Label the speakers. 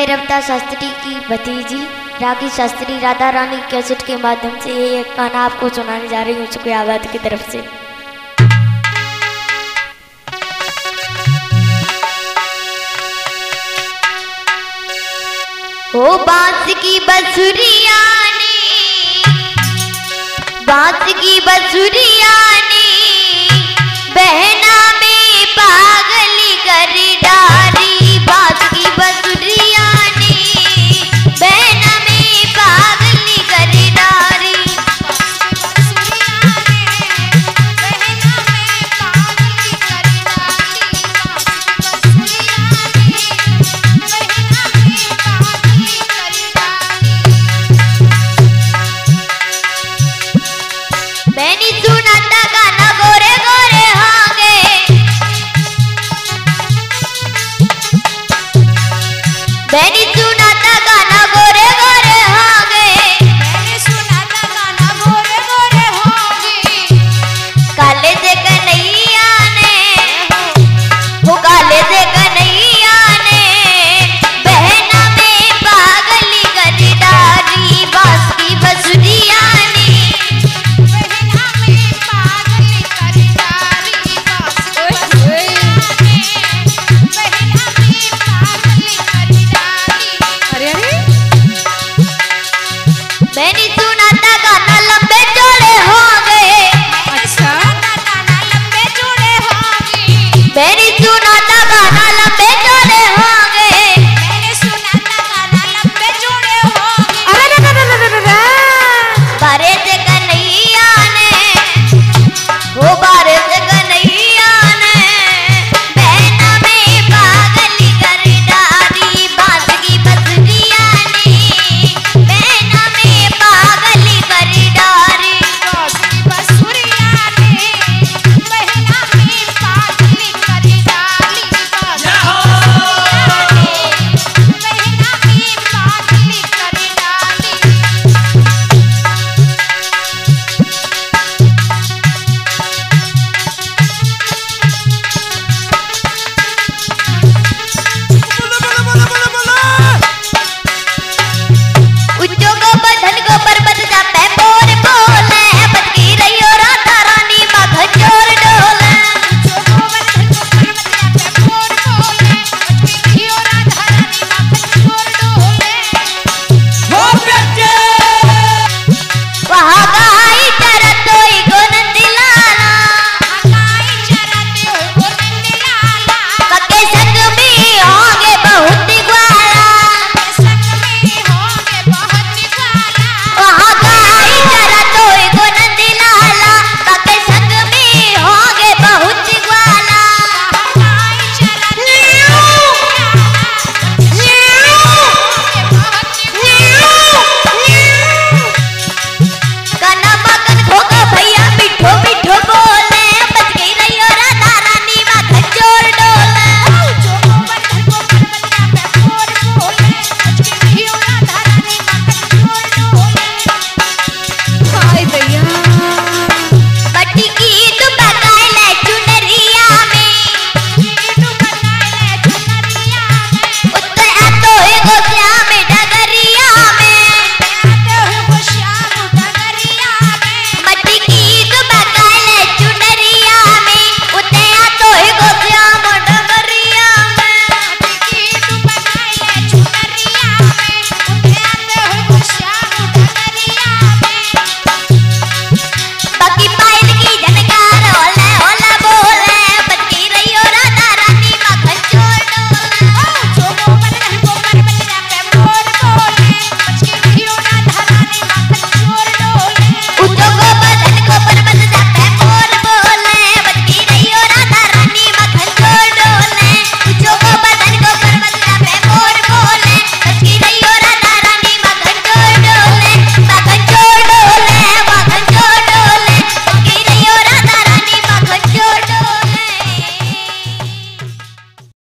Speaker 1: मैं शास्त्री की भतीजी रागी शास्त्री, राधा रानी कैसेट के माध्यम से ये एक गाना आपको सुनाने जा रही हूँ शुक्रियाबाद की तरफ़ से। हो बाँस की बसुरिया ने, बाँस की बसुरिया ने Benny Tuna.